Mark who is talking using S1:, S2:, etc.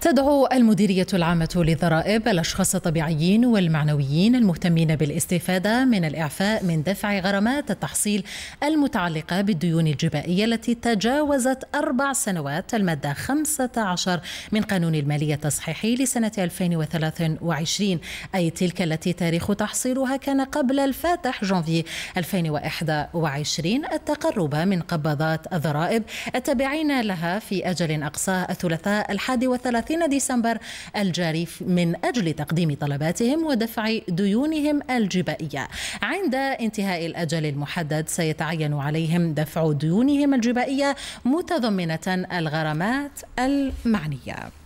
S1: تدعو المديرية العامة للضرائب الأشخاص الطبيعيين والمعنويين المهتمين بالاستفادة من الإعفاء من دفع غرامات التحصيل المتعلقة بالديون الجبائية التي تجاوزت أربع سنوات المادة 15 من قانون المالية التصحيحي لسنة 2023 أي تلك التي تاريخ تحصيلها كان قبل الفاتح جانفي 2021 التقرب من قبضات الضرائب التابعين لها في أجل أقصاه الثلاثاء الحادي والثلاثين ديسمبر الجاري من أجل تقديم طلباتهم ودفع ديونهم الجبائية. عند انتهاء الأجل المحدد سيتعين عليهم دفع ديونهم الجبائية متضمنة الغرامات المعنية.